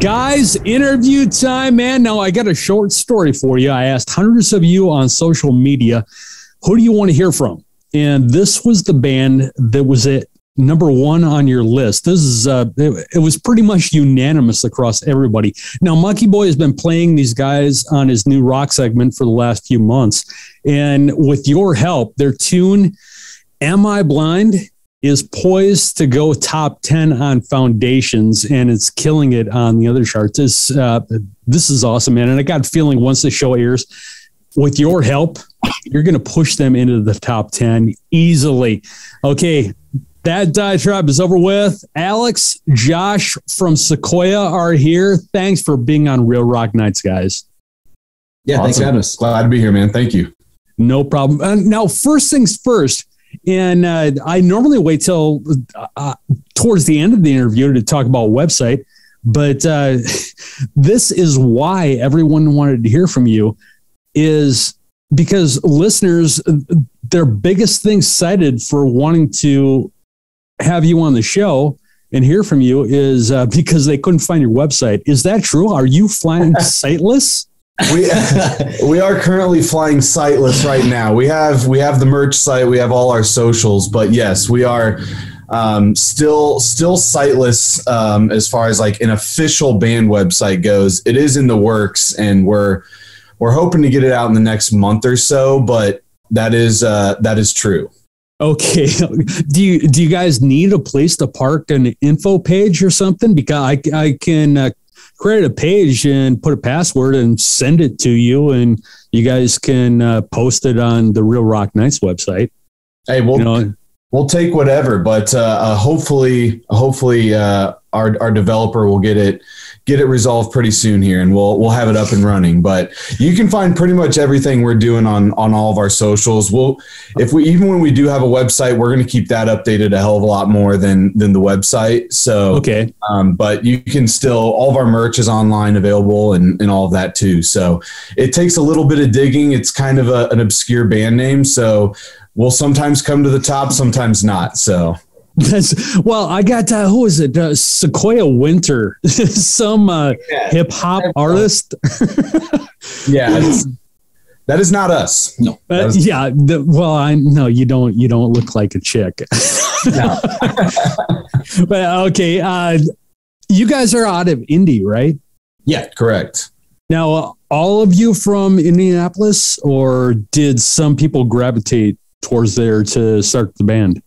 Guys, interview time, man. Now, I got a short story for you. I asked hundreds of you on social media, who do you want to hear from? And this was the band that was at number one on your list. This is, uh, it, it was pretty much unanimous across everybody. Now, Monkey Boy has been playing these guys on his new rock segment for the last few months. And with your help, their tune, Am I Blind? Is poised to go top 10 on foundations and it's killing it on the other charts. This, uh, this is awesome, man. And I got a feeling once the show airs, with your help, you're going to push them into the top 10 easily. Okay. That diatribe is over with. Alex, Josh from Sakoya are here. Thanks for being on Real Rock Nights, guys. Yeah, awesome. thanks for having us. Glad to be here, man. Thank you. No problem. Uh, now, first things first, and uh, I normally wait till uh, towards the end of the interview to talk about website, but uh, this is why everyone wanted to hear from you is because listeners, their biggest thing cited for wanting to have you on the show and hear from you is uh, because they couldn't find your website. Is that true? Are you flying siteless? We we are currently flying sightless right now. We have we have the merch site, we have all our socials, but yes, we are um, still still siteless um, as far as like an official band website goes. It is in the works, and we're we're hoping to get it out in the next month or so. But that is uh, that is true. Okay. Do you do you guys need a place to park an info page or something? Because I I can uh, create a page and put a password and send it to you, and you guys can uh, post it on the Real Rock Nights website. Hey, we'll you know, we'll take whatever, but uh, uh, hopefully, hopefully, uh, our our developer will get it get it resolved pretty soon here, and we'll we'll have it up and running. But you can find pretty much everything we're doing on on all of our socials. We'll if we even when we do have a website, we're going to keep that updated a hell of a lot more than than the website. So okay, um, but you can still all of our merch is online available and and all of that too. So it takes a little bit of digging. It's kind of a, an obscure band name, so we'll sometimes come to the top, sometimes not. So that's, well, I got uh, who is it? Uh, Sequoia Winter, some uh, yeah. hip hop artist. yeah, that is not us. No. Uh, is- yeah. The, well, I no, you don't. You don't look like a chick. no. but okay, uh, you guys are out of Indy, right? Yeah, correct. Now, all of you from Indianapolis, or did some people gravitate towards there to start the band?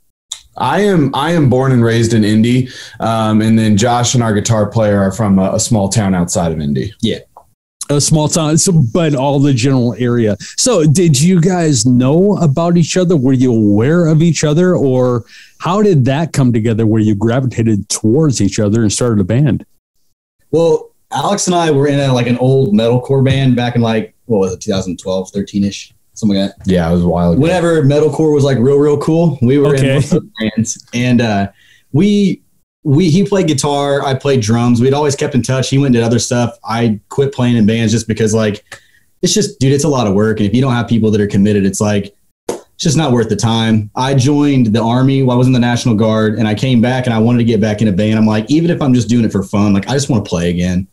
I am I am born and raised in Indy, um, and then Josh and our guitar player are from a, a small town outside of Indy. Yeah, a small town, so, but all the general area. So, did you guys know about each other? Were you aware of each other, or how did that come together? Where you gravitated towards each other and started a band? Well, Alex and I were in a, like an old metalcore band back in like what was it, 2012, 13 ish something like that. Yeah, it was a while ago. Whenever metalcore was like real, real cool, we were okay. in both bands, and uh, we we he played guitar, I played drums. We'd always kept in touch. He went and did other stuff. I quit playing in bands just because like it's just dude, it's a lot of work, and if you don't have people that are committed, it's like it's just not worth the time. I joined the army while I was in the National Guard, and I came back and I wanted to get back in a band. I'm like, even if I'm just doing it for fun, like I just want to play again.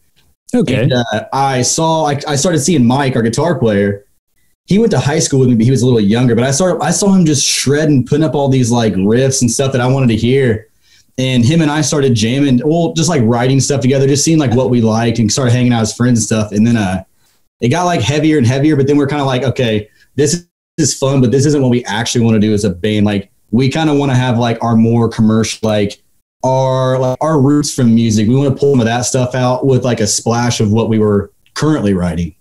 Okay. And, uh, I saw I, I started seeing Mike, our guitar player he went to high school with me, but he was a little younger. But I started, I saw him just shredding, putting up all these like riffs and stuff that I wanted to hear. And him and I started jamming, well, just like writing stuff together, just seeing like what we liked and started hanging out as friends and stuff. And then uh, it got like heavier and heavier. But then we're kind of like, okay, this is fun, but this isn't what we actually want to do as a band. Like we kind of want to have like our more commercial, like our like our roots from music. We want to pull some of that stuff out with like a splash of what we were currently writing.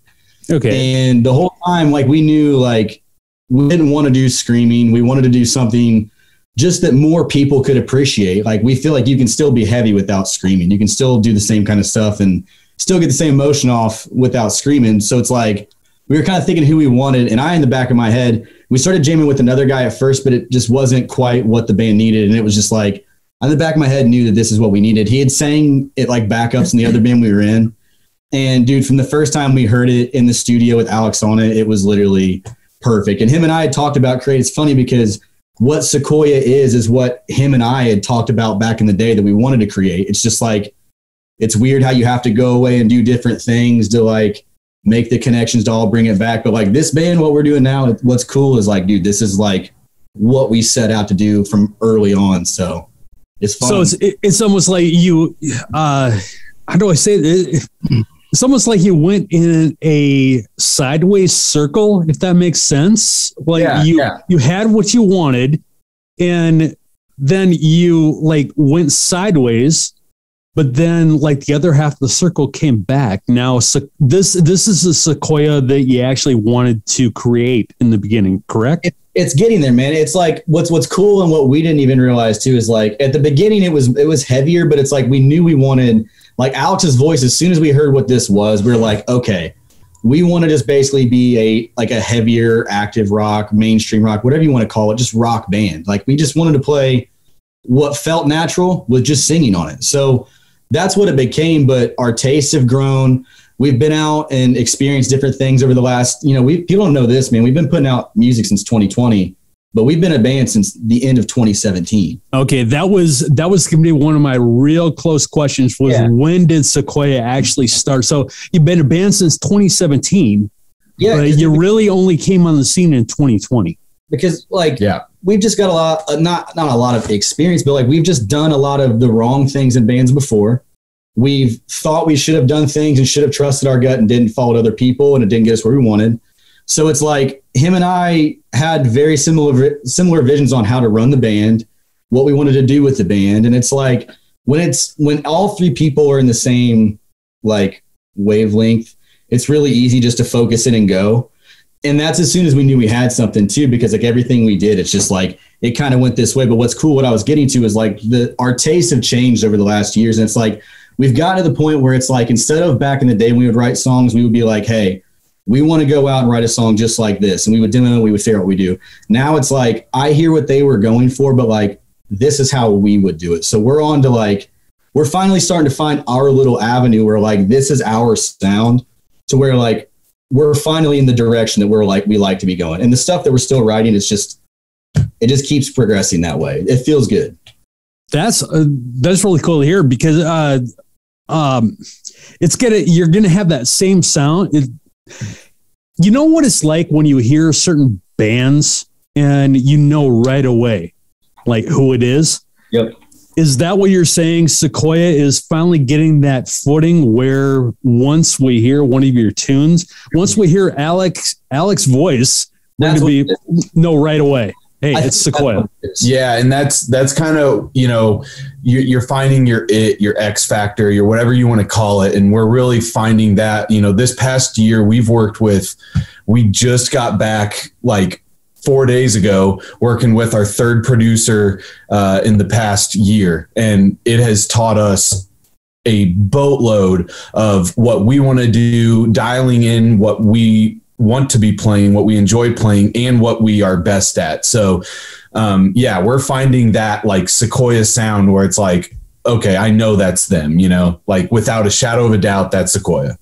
Okay. And the whole time, like we knew, like we didn't want to do screaming. We wanted to do something just that more people could appreciate. Like we feel like you can still be heavy without screaming. You can still do the same kind of stuff and still get the same emotion off without screaming. So it's like we were kind of thinking who we wanted. And I, in the back of my head, we started jamming with another guy at first, but it just wasn't quite what the band needed. And it was just like, on the back of my head, knew that this is what we needed. He had sang it like backups in the other band we were in. And dude, from the first time we heard it in the studio with Alex on it, it was literally perfect. And him and I had talked about create. It's funny because what Sakoya is is what him and I had talked about back in the day that we wanted to create. It's just like it's weird how you have to go away and do different things to like make the connections to all bring it back. But like this band, what we're doing now, what's cool is like, dude, this is like what we set out to do from early on. So it's fun. So it's it's almost like you. uh How do I say it? It's almost like you went in a sideways circle, if that makes sense. Like Yeah, you yeah. you had what you wanted, and then you like went sideways, but then like the other half of the circle came back. Now so this this is a Sakoya that you actually wanted to create in the beginning, correct? it's getting there, man. It's like what's what's cool and what we didn't even realize too is like at the beginning it was it was heavier, but it's like we knew we wanted like Alex's voice. As soon as we heard what this was, we are like, okay, we want to just basically be a like a heavier active rock, mainstream rock, whatever you want to call it, just rock band. Like we just wanted to play what felt natural with just singing on it. So that's what it became. But our tastes have grown. We've been out and experienced different things over the last, you know, we people don't know this, man. We've been putting out music since 2020, but we've been a band since the end of 2017. Okay, that was that was gonna be one of my real close questions was Yeah. when did Sakoya actually start? So you've been a band since 2017, Yeah, but you really only came on the scene in 2020. because like Yeah. we've just got a lot, uh, not not a lot of experience, but like we've just done a lot of the wrong things in bands before. We've thought we should have done things and should have trusted our gut and didn't follow other people, and it didn't get us where we wanted. So it's like him and I had very similar similar visions on how to run the band, what we wanted to do with the band, and it's like when it's when all three people are in the same like wavelength, it's really easy just to focus in and go. And that's as soon as we knew we had something too, because like everything we did, it's just like it kind of went this way. But what's cool, what I was getting to is like the our tastes have changed over the last years, and it's like we've gotten to the point where it's like instead of back in the day when we would write songs, we would be like, hey, we want to go out and write a song just like this, and we would demo we would figure out what we do. Now it's like I hear what they were going for, but like this is how we would do it. So we're on to like we're finally starting to find our little avenue where like this is our sound to where like we're finally in the direction that we're like we like to be going and the stuff that we're still writing is just it just keeps progressing that way it feels good That's uh, that's really cool to hear because uh, um, it's gonna you're gonna have that same sound. It, you know what it's like when you hear certain bands and you know right away like who it is. Yep. Is that what you're saying? Sakoya is finally getting that footing where once we hear one of your tunes, once we hear Alex Alex voice, we're gonna be what it know right away. Hey, it's Sakoya. Yeah, and that's that's kind of you know you, you're finding your it, your X factor, your whatever you want to call it, and we're really finding that. You know, this past year we've worked with, we just got back like four days ago working with our third producer uh, in the past year, and it has taught us a boatload of what we want to do, dialing in what we want to be playing, what we enjoy playing, and what we are best at. So, um, yeah, we're finding that like Sakoya sound where it's like, okay, I know that's them, you know, like without a shadow of a doubt, that's Sakoya.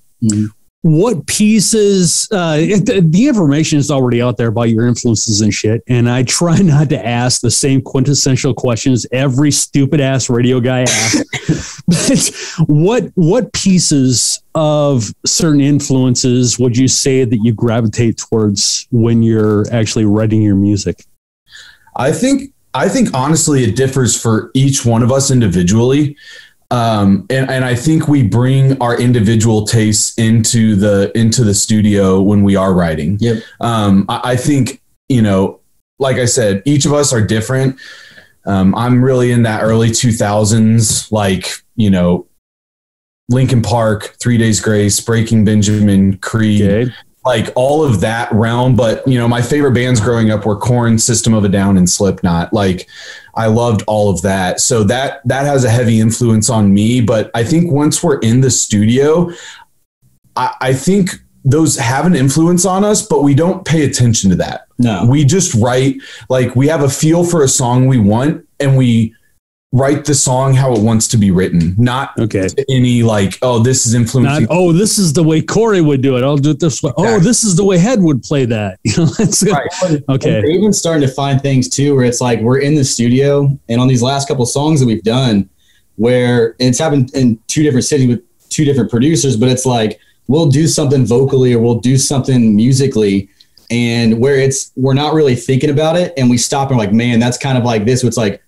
What pieces uh it, the information is already out there about your influences and shit and i try not to ask the same quintessential questions every stupid ass radio guy asks but what what pieces of certain influences would you say that you gravitate towards when you're actually writing your music I think I think honestly it differs for each one of us individually. Um, and, and I think we bring our individual tastes into the into the studio when we are writing. Yep. Um, I, I think, you know, like I said, each of us are different. Um, I'm really in that early 2000s, like, you know, Linkin Park, Three Days Grace, Breaking Benjamin, Creed, okay like all of that realm. But you know, my favorite bands growing up were Korn, System of a Down, and Slipknot. Like, I loved all of that. So that that has a heavy influence on me. But I think once we're in the studio, I, I think those have an influence on us, but we don't pay attention to that. no We just write like we have a feel for a song we want, and we write the song how it wants to be written, not okay. any like, oh, this is not, influencing. oh this is the way corey would do it. I'll do it this way. Oh this is the way head would play that. You know that's Right. okay. And we're even starting to find things too where it's like we're in the studio and on these last couple songs that we've done, where it's happened in two different cities with two different producers, but it's like we'll do something vocally or we'll do something musically and where it's we're not really thinking about it and we stop and we're like man that's kind of like this. It's like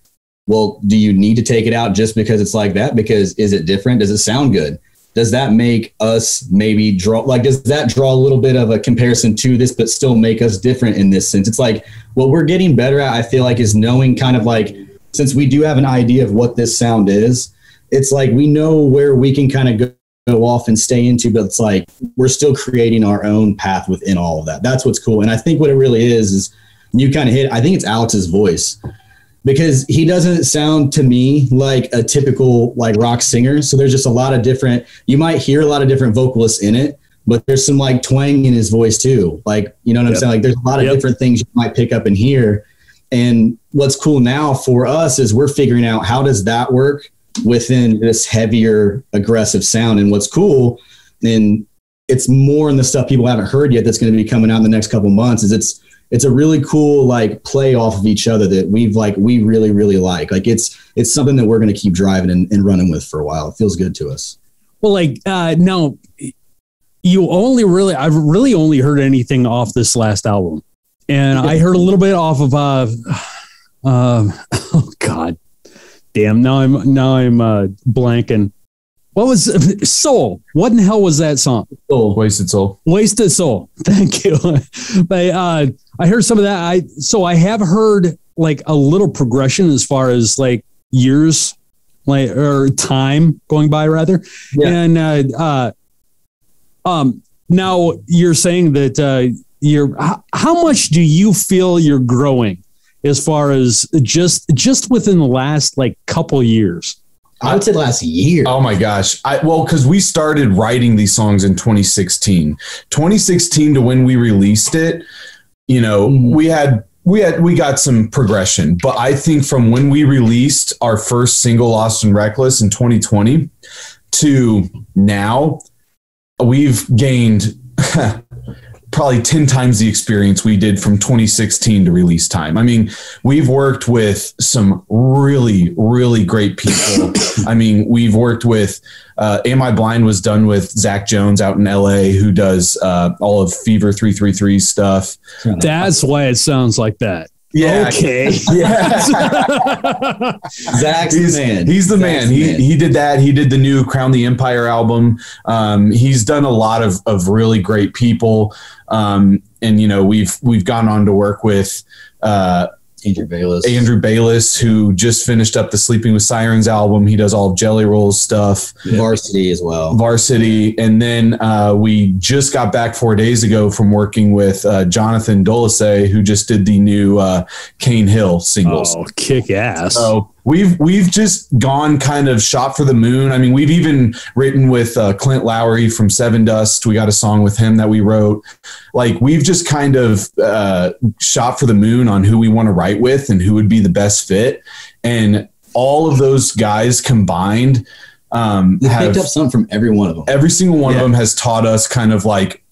well do you need to take it out just because it's like that? Because is it different? Does it sound good? Does that make us maybe draw like does that draw a little bit of a comparison to this but still make us different in this sense? It's like what we're getting better at i feel like is knowing kind of like since we do have an idea of what this sound is it's like we know where we can kind of go go off and stay into, but it's like we're still creating our own path within all of that. That's what's cool. And I think what it really is is you kind of hit, I think it's Alex's voice because he doesn't sound to me like a typical like rock singer. So there's just a lot of different, you might hear a lot of different vocalists in it, but there's some like twang in his voice too. Like, you know what yep. I'm saying? Like there's a lot of yep. different things you might pick up and hear. And what's cool now for us is we're figuring out how does that work within this heavier, aggressive sound. And what's cool, and it's more in the stuff people haven't heard yet that's going to be coming out in the next couple months, is it's it's a really cool like play off of each other that we've like we really really like like it's it's something that we're going to keep driving and, and running with for a while it feels good to us well like uh now you only really i've really only heard anything off this last album and i heard a little bit off of uh um oh god damn. Now I'm now I'm uh, blanking. What was Soul? What in hell was that song? Soul. Wasted Soul. Wasted Soul. Thank you. but uh, I heard some of that. I so I have heard like a little progression as far as like years, like or time going by rather. Yeah. And uh, uh, um, now you're saying that uh, you're. How, how much do you feel you're growing? as far as just just within the last like couple years? I would say last year. Oh my gosh. I well, because we started writing these songs in 2016. 2016 to when we released it, you know, mm-hmm. we had we had we got some progression. But I think from when we released our first single Lost and Reckless in 2020 to now, we've gained probably 10 times the experience we did from 2016 to release time. I mean, we've worked with some really, really great people. I mean, we've worked with, uh, Am I Blind was done with Zach Jones out in LA, who does uh, all of Fever 333 stuff. That's why it sounds like that. Yeah. Okay. Yeah. Zach's he's, the man. He's the Zach's man. He man. he did that. He did the new Crown the Empire album. Um, he's done a lot of of really great people. Um, and you know we've we've gone on to work with uh, Andrew Baylis. Andrew Baylis, who just finished up the Sleeping with Sirens album. He does all of Jelly Roll's stuff. Varsity as well. Varsity. And then uh, we just got back four days ago from working with uh, Jonathan Dolce, who just did the new uh, Cane Hill singles. Oh, kick ass. So we've we've just gone kind of shot for the moon. I mean, we've even written with uh, Clint Lowery from Sevendust. We got a song with him that we wrote. Like we've just kind of uh, shot for the moon on who we want to write with and who would be the best fit. And all of those guys combined um, have picked up something from every one of them. Every single one yeah. of them has taught us kind of like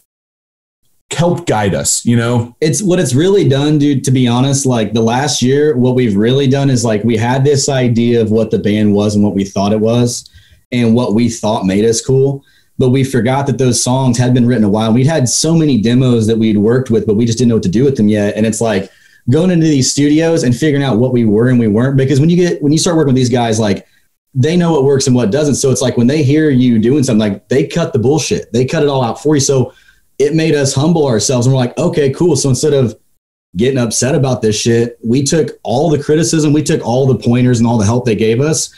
help guide us you know? It's what it's really done dude to be honest like the last year what we've really done is like we had this idea of what the band was and what we thought it was and what we thought made us cool but we forgot that those songs had been written a while. We'd had so many demos that we'd worked with but we just didn't know what to do with them yet and it's like going into these studios and figuring out what we were and we weren't because when you get when you start working with these guys like they know what works and what doesn't so it's like when they hear you doing something like they cut the bullshit. They cut it all out for you so it made us humble ourselves and we're like, okay, cool. So instead of getting upset about this shit, we took all the criticism, we took all the pointers and all the help they gave us,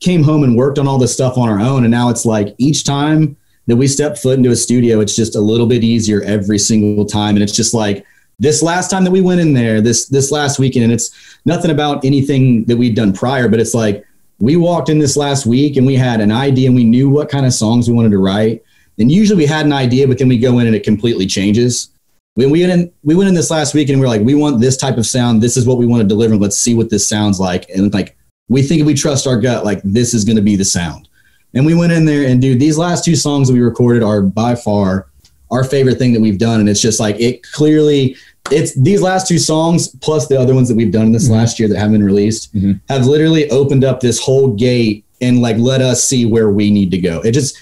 came home and worked on all this stuff on our own. And now it's like each time that we step foot into a studio, it's just a little bit easier every single time. And it's just like this last time that we went in there, this this last weekend, and it's nothing about anything that we'd done prior, but it's like we walked in this last week and we had an idea and we knew what kind of songs we wanted to write and usually we had an idea, but then we go in and it completely changes. When we went in, we went in this last week and we are like, we want this type of sound. This is what we want to deliver. Let's see what this sounds like. And like, we think if we trust our gut, like this is going to be the sound. And we went in there and dude, these last two songs that we recorded are by far our favorite thing that we've done. And it's just like, it clearly, it's these last two songs plus the other ones that we've done this mm-hmm. last year that haven't been released mm-hmm. have literally opened up this whole gate and like let us see where we need to go. It just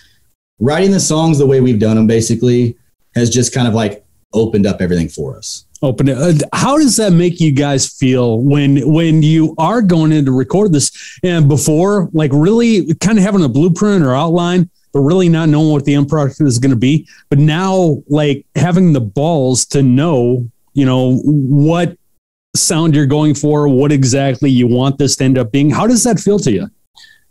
writing the songs the way we've done them basically has just kind of like opened up everything for us. Open it. Uh, how does that make you guys feel when when you are going in to record this and before like really kind of having a blueprint or outline, but really not knowing what the end product is going to be, but now like having the balls to know, you know, what sound you're going for, what exactly you want this to end up being. How does that feel to you?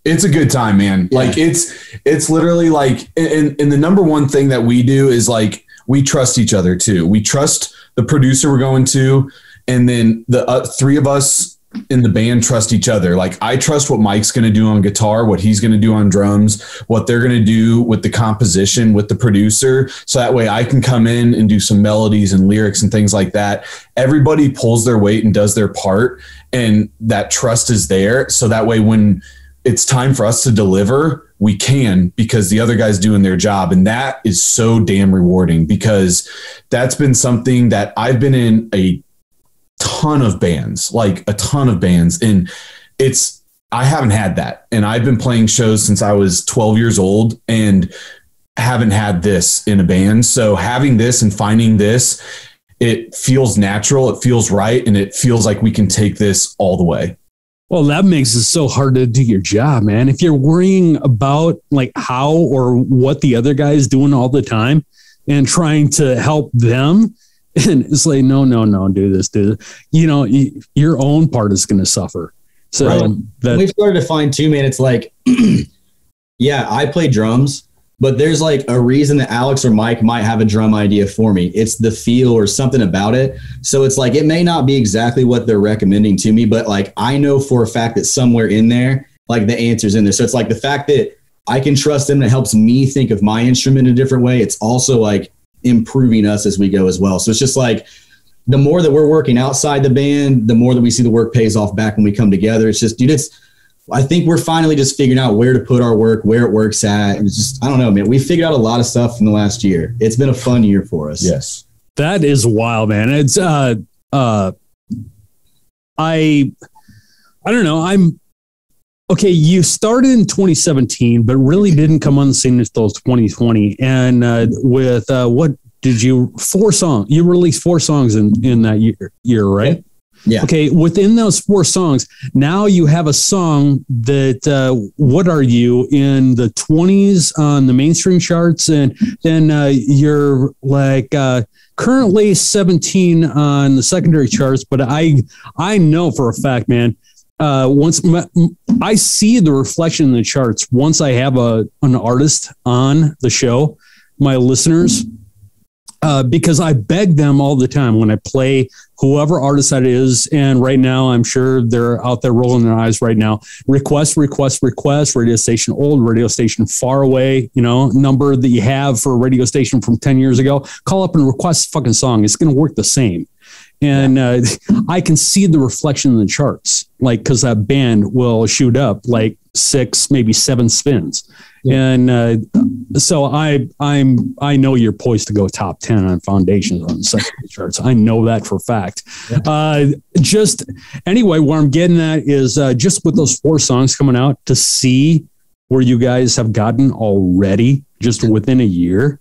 It's a good time, man. Yeah. Like it's it's literally like and, and the number one thing that we do is like we trust each other too. We trust the producer we're going to, and then the uh, three of us in the band trust each other. Like I trust what Mike's going to do on guitar, what he's going to do on drums, what they're going to do with the composition with the producer. So that way I can come in and do some melodies and lyrics and things like that. Everybody pulls their weight and does their part and that trust is there. So that way when it's time for us to deliver, we can because the other guy's doing their job. And that is so damn rewarding because that's been something that I've been in a ton of bands, like a ton of bands. And it's, I haven't had that. And I've been playing shows since I was 12 years old and haven't had this in a band. So having this and finding this, it feels natural, it feels right, and it feels like we can take this all the way. Well, that makes it so hard to do your job, man. If you're worrying about like how or what the other guy is doing all the time and trying to help them, and it's like, no, no, no, do this, do this. You know, y- your own part is going to suffer. So Right. that We've started to find too, man. It's like, yeah, I play drums, but there's like a reason that Alex or Mike might have a drum idea for me. It's the feel or something about it. So it's like it may not be exactly what they're recommending to me, but like I know for a fact that somewhere in there, like the answer's in there. So it's like the fact that I can trust them that helps me think of my instrument in a different way. It's also like improving us as we go as well. So it's just like the more that we're working outside the band, the more that we see the work pays off back when we come together. It's just, dude, it's, I think we're finally just figuring out where to put our work, where it works at. And it's just, I don't know, man. We figured out a lot of stuff in the last year. It's been a fun year for us. Yes. that is wild, man. It's uh uh I I don't know. I'm okay. You started in 2017, but really didn't come on the scene until 2020. And uh, with uh, what did you four songs? You released four songs in in that year, year right? Yeah. Okay. Within those four songs, now you have a song that uh, what are you in the 20s on the mainstream charts, and then uh, you're like. Uh, currently 17 on the secondary charts but i i know for a fact man uh once I see the reflection in the charts once i have a an artist on the show my listeners uh, because I beg them all the time when I play whoever artist that is. And right now, I'm sure they're out there rolling their eyes right now. Request, request, request, radio station old, radio station far away, you know, number that you have for a radio station from 10 years ago. Call up and request a fucking song. It's going to work the same. And uh, I can see the reflection in the charts, like, because that band will shoot up like six, maybe seven spins. And uh, so I I'm I know you're poised to go top 10 on foundations on the secondary charts. I know that for a fact. Uh, just anyway, where I'm getting at is uh, just with those four songs coming out to see where you guys have gotten already just within a year.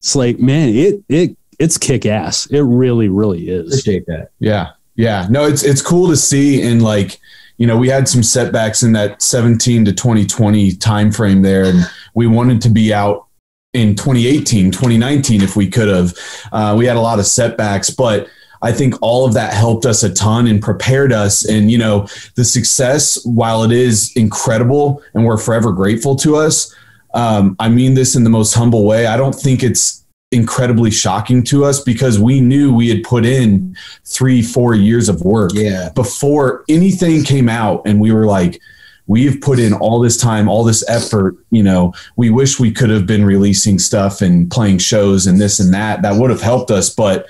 It's like, man, it it it's kick ass. It really, really is. Appreciate that. Yeah. Yeah. No, it's it's cool to see and like, you know, we had some setbacks in that 17 to 2020 timeframe there. And we wanted to be out in 2018, 2019 if we could have. Uh, we had a lot of setbacks, but I think all of that helped us a ton and prepared us. And, you know, the success, while it is incredible and we're forever grateful to us, um, I mean this in the most humble way. I don't think it's incredibly shocking to us because we knew we had put in three, four years of work Yeah. before anything came out. And we were like, we've put in all this time, all this effort. You know, we wish we could have been releasing stuff and playing shows and this and that. That would have helped us. But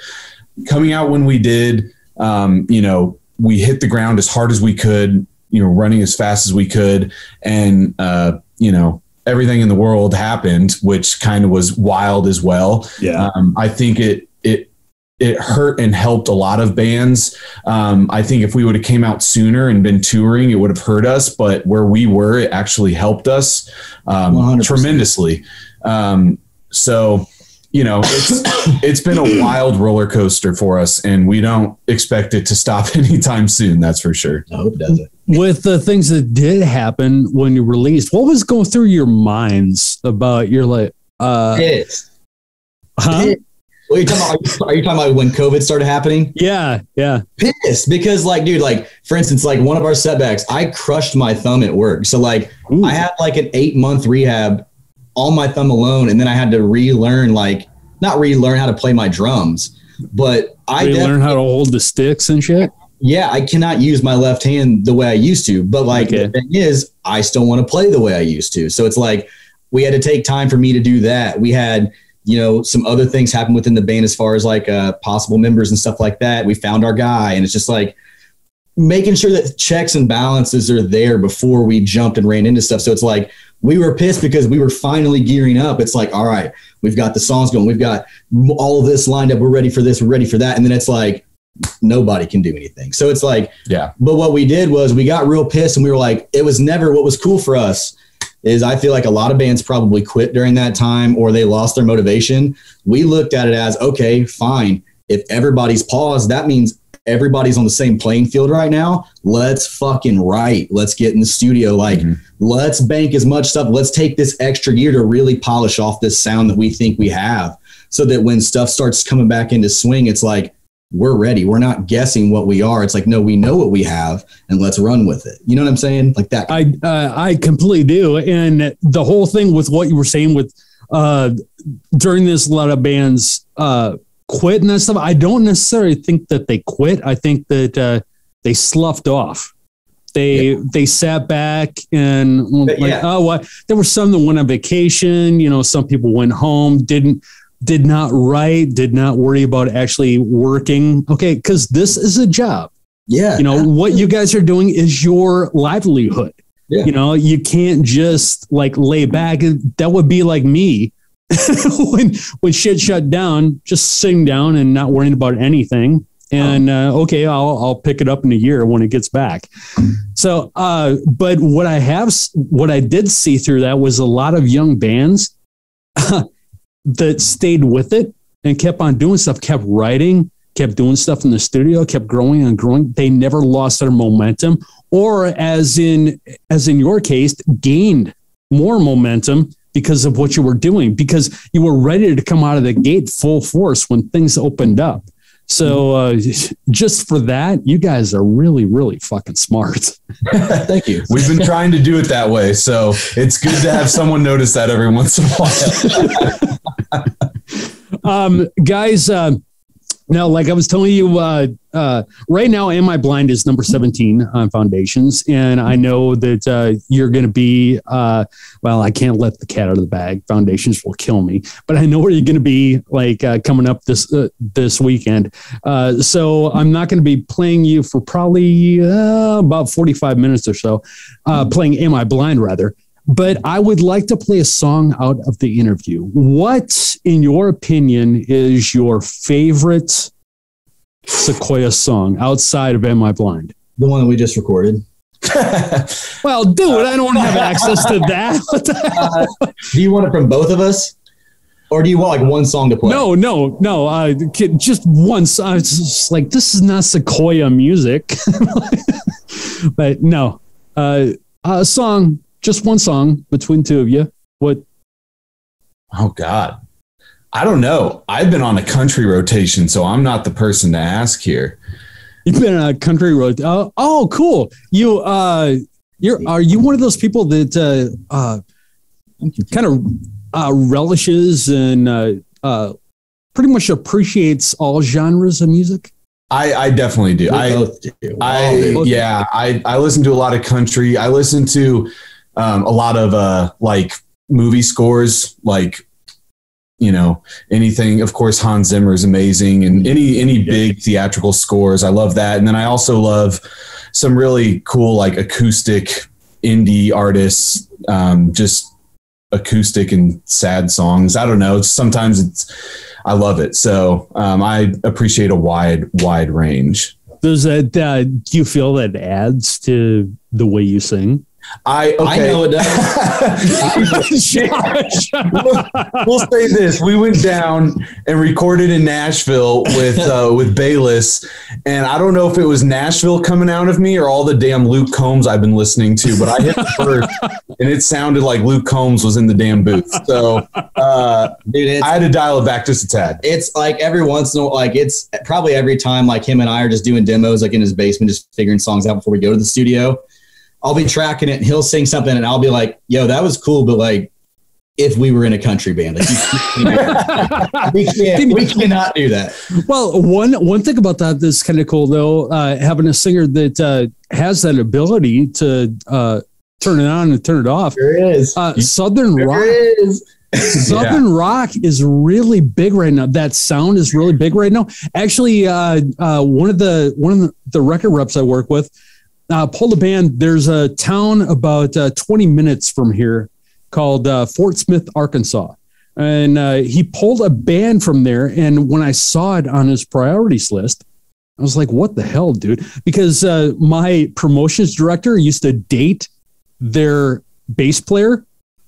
coming out when we did, um, you know, we hit the ground as hard as we could, you know, running as fast as we could. And, uh, you know, everything in the world happened, which kind of was wild as well. Yeah. Um, I think it, it, it hurt and helped a lot of bands. Um, I think if we would have came out sooner and been touring, it would have hurt us. But where we were, it actually helped us um, tremendously. Um, so you know, it's it's been a wild roller coaster for us, and we don't expect it to stop anytime soon. That's for sure. I hope it doesn't. With the things that did happen when you released, what was going through your minds about your like uh Pissed. huh? What are you talking about? Are you, talking about when COVID started happening? Yeah, yeah. Pissed because, like, dude, like, for instance, like one of our setbacks, I crushed my thumb at work. So, like, Ooh. I had like an eight month rehab on my thumb alone, and then I had to relearn, like, not relearn how to play my drums, but I They def- learn how to hold the sticks and shit. Yeah, I cannot use my left hand the way I used to. But like Okay. the thing is, I still want to play the way I used to. So it's like we had to take time for me to do that. We had, you know, some other things happen within the band as far as like uh, possible members and stuff like that. We found our guy, and it's just like making sure that checks and balances are there before we jumped and ran into stuff. So it's like we were pissed because we were finally gearing up. It's like, all right, we've got the songs going, we've got all of this lined up, we're ready for this, we're ready for that, and then it's like nobody can do anything. So it's like Yeah. but what we did was we got real pissed and we were like, it was never what was cool for us. Is I feel like a lot of bands probably quit during that time or they lost their motivation. We looked at it as okay, fine. If everybody's paused, that means everybody's on the same playing field right now. Let's fucking write. Let's get in the studio. Like, Mhm. let's bank as much stuff. Let's take this extra year to really polish off this sound that we think we have so that when stuff starts coming back into swing, it's like, we're ready. We're not guessing what we are. It's like, no, we know what we have and let's run with it. You know what I'm saying? Like that. I uh, I completely do, and the whole thing with what you were saying with uh, during this, a lot of bands uh, quit and that stuff. I don't necessarily think that they quit. I think that uh, they sloughed off. They they sat back and like, yeah. oh, what? There were some that went on vacation. You know, some people went home, didn't did not write, did not worry about actually working. Okay, because this is a job yeah. you know what you guys are doing is your livelihood Yeah. you know you can't just like lay back that would be like me when when shit shut down just sitting down and not worrying about anything and uh, okay I'll, I'll pick it up in a year when it gets back so uh but what i have what i did see through that was a lot of young bands that stayed with it and kept on doing stuff kept writing kept doing stuff in the studio, kept growing and growing. They never lost their momentum, or as in as in your case, gained more momentum because of what you were doing, because you were ready to come out of the gate full force when things opened up. So uh, just for that, you guys are really, really fucking smart. Thank you. We've been trying to do it that way. So it's good to have someone notice that every once in a while. um, guys, uh, now, like I was telling you, uh, uh, right now, Am I Blind is number 17 on Foundations. And I know that uh, you're going to be, uh, well, I can't let the cat out of the bag. Foundations will kill me. But I know where you're going to be like uh, coming up this uh, this weekend. Uh, so I'm not going to be playing you for probably uh, about 45 minutes or so, uh, playing Am I Blind, rather but I would like to play a song out of the interview. What, in your opinion, is your favorite Sakoya song outside of Am I Blind? The one that we just recorded. Well, dude, I don't have access to that. Hell? Do you want it from both of us? Or do you want like one song to play? No, no, no. Uh, kid, just one song. It's just like this is not Sakoya music, but no, uh, a song, just one song between two of you. What? Oh God. I don't know. I've been on a country rotation, so I'm not the person to ask here. You've been on a country road. Oh, oh, cool. You, uh, you're, are you one of those people that, uh, uh, kind of, uh, relishes and, uh, uh, pretty much appreciates all genres of music? I, I definitely do. We I, both do. We all I do. yeah, I I listen to a lot of country. I listen to um, a lot of uh like movie scores, like you know anything. Of course, Hans Zimmer is amazing, and any any big theatrical scores. I love that, and then I also love some really cool like acoustic indie artists. Um, just acoustic and sad songs. I don't know. Sometimes it's I love it. So um, I appreciate a wide wide range. Does that uh, do you feel that adds to the way you sing? I okay. I know it does. we'll, we'll say this: we went down and recorded in Nashville with uh, with Baylis, and I don't know if it was Nashville coming out of me or all the damn Luke Combs I've been listening to, but I hit the first, and it sounded like Luke Combs was in the damn booth. So, uh, dude, I had to dial it back just a tad. It's like every once in a while, like it's probably every time, like him and I are just doing demos, like in his basement, just figuring songs out before we go to the studio I'll be tracking it and he'll sing something and I'll be like, yo, that was cool, but like if we were in a country band. Like, we, can't, we cannot do that. Well, one one thing about that that's kind of cool though, uh, having a singer that uh, has that ability to uh, turn it on and turn it off. There is uh, Southern there rock. Is. Southern yeah. rock is really big right now. That sound is really big right now. Actually, uh, uh, one of the one of the, the record reps I work with uh, pulled a band. There's a town about uh, 20 minutes from here called uh, Fort Smith, Arkansas. And uh, he pulled a band from there. And when I saw it on his priorities list, I was like, what the hell, dude? Because uh, my promotions director used to date their bass player.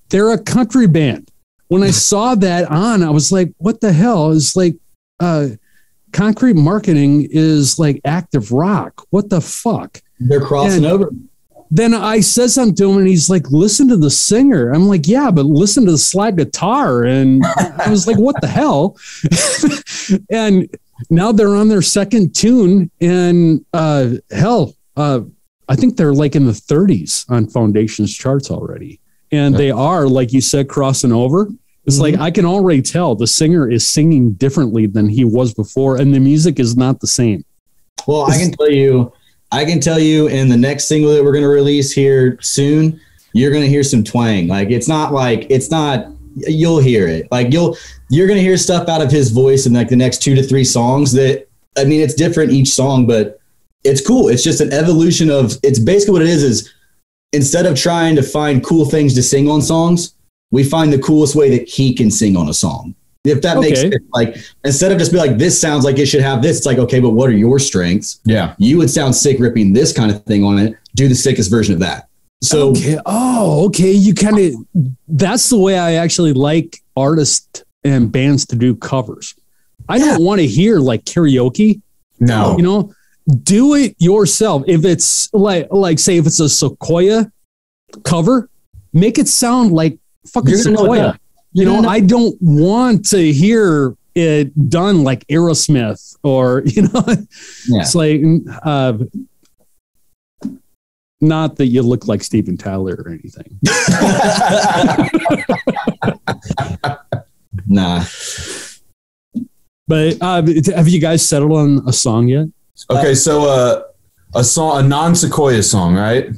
They're a country band. When I saw that on, I was like, what the hell? It's like, uh, concrete marketing is like active rock. What the fuck? They're crossing and over. Then I said something to him, and he's like, "Listen to the singer." I'm like, "Yeah, but listen to the slide guitar." And I was like, "What the hell?" and now they're on their second tune, and uh, hell, uh, I think they're like in the 30s on Foundations charts already, and they are, like you said, crossing over. It's mm-hmm. like I can already tell the singer is singing differently than he was before, and the music is not the same. Well, I can tell you I can tell you in the next single that we're going to release here soon, you're going to hear some twang. Like it's not like it's not you'll hear it. Like you'll you're going to hear stuff out of his voice in like the next 2 to 3 songs that I mean it's different each song but it's cool. It's just an evolution of it's basically what it is is instead of trying to find cool things to sing on songs, we find the coolest way that he can sing on a song. If that okay. makes sense. Like instead of just be like, this sounds like it should have this, it's like, okay, but what are your strengths? Yeah. You would sound sick ripping this kind of thing on it. Do the sickest version of that. So okay. oh, okay. You kind of that's the way I actually like artists and bands to do covers. I yeah. don't want to hear like karaoke. No. You know, do it yourself. If it's like like say if it's a Sakoya cover, make it sound like fucking Sakoya. You know, I don't want to hear it done like Aerosmith or, you know, yeah. it's like, uh, not that you look like Steven Tyler or anything. nah. But uh, have you guys settled on a song yet? Okay, so uh, a song, a non-Sakoya song, right?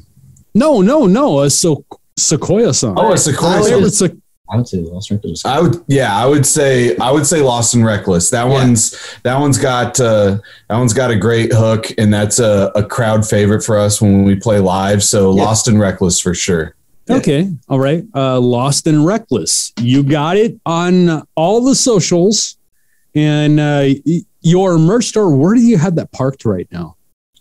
No, no, no, a so- Sakoya song. Oh, a Sakoya song. I would say Lost and Reckless. I would, yeah, I would say, I would say Lost and Reckless. That yeah. one's, that one's got, uh, that one's got a great hook, and that's a, a crowd favorite for us when we play live. So yeah. Lost and Reckless for sure. Okay, all right. Uh, Lost and Reckless. You got it on all the socials, and uh, your merch store. Where do you have that parked right now?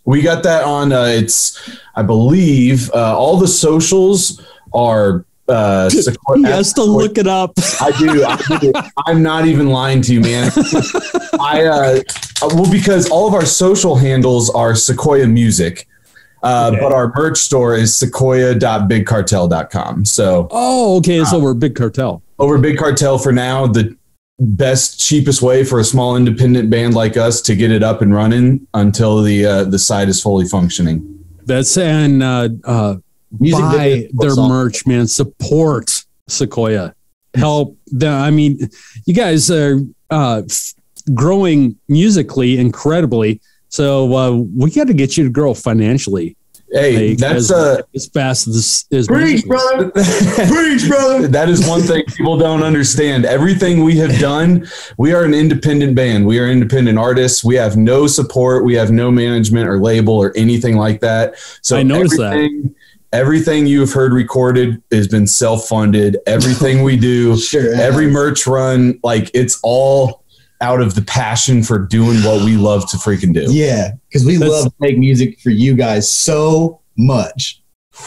We got that on. Uh, it's, I believe, uh, all the socials are uh, he has to look it up. I do. I do. I'm not even lying to you, man. I uh, well because all of our social handles are Sakoya Music. Uh, okay. But our merch store is sakoya.bigcartel.com. So, oh, okay. So uh, we're Big Cartel. Over Big Cartel for now. The best, cheapest way for a small independent band like us to get it up and running until the uh, the site is fully functioning. That's and uh, uh, Music buy their merch, man. Support Sakoya. Help them. I mean, you guys are uh, growing musically incredibly. So uh, we got to get you to grow financially. Hey, like, that's as, uh, as fast as as preach, brother. preach, brother. That is one thing people don't understand. Everything we have done, we are an independent band. We are independent artists. We have no support. We have no management or label or anything like that. So I noticed that everything you've heard recorded has been self-funded everything we do sure every merch run like it's all out of the passion for doing what we love to freaking do. Yeah, because we That's- love to make music for you guys so much.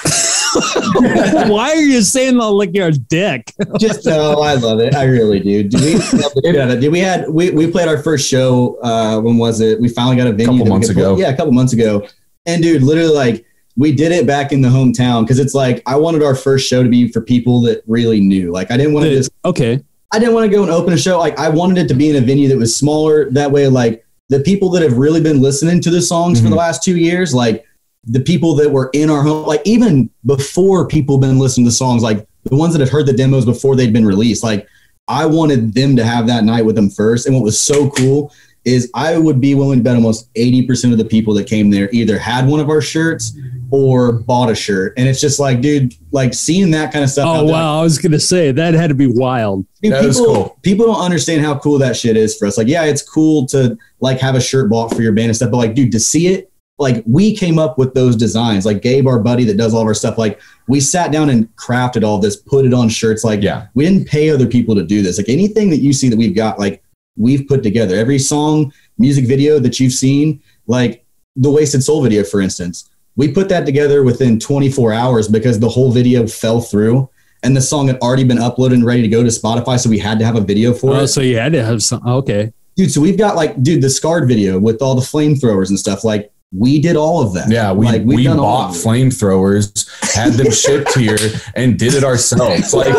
Why are you saying that like you're a dick? Just no, I love it. I really do. Do we? love the shit out of it. Did we had we, we played our first show? Uh, when was it? We finally got a venue. Couple months could play- ago. Yeah, a couple months ago. And dude, literally, like we did it back in the hometown because it's like I wanted our first show to be for people that really knew. Like I didn't want to just okay. I didn't want to go and open a show. Like I wanted it to be in a venue that was smaller. That way, like the people that have really been listening to the songs for Mhm. the last two years, like the people that were in our home, like even before people been listening to songs, like the ones that had heard the demos before they'd been released, like I wanted them to have that night with them first. And what was so cool is I would be willing to bet almost 80% of the people that came there either had one of our shirts or bought a shirt. And it's just like, dude, like seeing that kind of stuff. Oh out there, wow, I was gonna say that had to be wild. Dude, That was people, cool. people don't understand how cool that shit is for us. Like, yeah, it's cool to like have a shirt bought for your band and stuff, but like, dude, to see it, like we came up with those designs. Like Gabe, our buddy that does all of our stuff, like we sat down and crafted all this, put it on shirts. Like, Yeah. we didn't pay other people to do this. Like anything that you see that we've got, like we've put together. Every song, music video that you've seen, like the Wasted Soul video, for instance, we put that together within 24 hours because the whole video fell through and the song had already been uploaded and ready to go to Spotify. So we had to have a video for Oh, it. so you had to have some. Okay. Dude, so we've got like, dude, the scarred video with all the flamethrowers and stuff. Like, we did all of that. Yeah, we, like, we've we done all bought of it. flamethrowers, had them shipped here, and did it ourselves. Like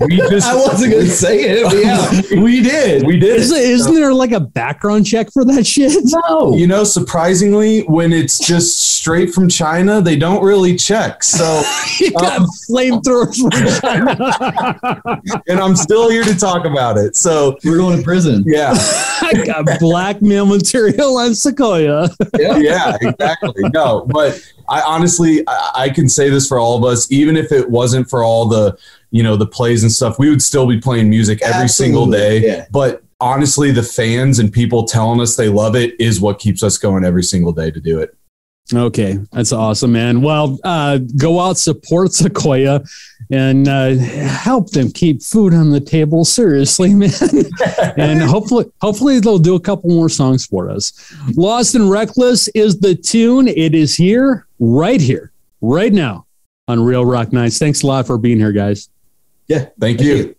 we just I wasn't going to say it, but yeah, we did. we did. Is, it. isn't there like a background check for that shit? No. You know, surprisingly, when it's just straight from China, they don't really check. So, you got Um, flamethrowers from China. and I'm still here to talk about it. So, We're going to prison. yeah, I got blackmail material on Sakoya. yeah, exactly. No, but I honestly, I, I can say this for all of us. Even if it wasn't for all the, you know, the plays and stuff, we would still be playing music every single day. Yeah. But honestly, the fans and people telling us they love it is what keeps us going every single day to do it. Okay, that's awesome, man. Well, uh, go out, support Sakoya, and uh, help them keep food on the table. Seriously, man. and hopefully, hopefully they'll do a couple more songs for us. Lost and Reckless is the tune. It is here, right here, right now on Real Rock Nights. Thanks a lot for being here, guys. Thank, Thank you. you.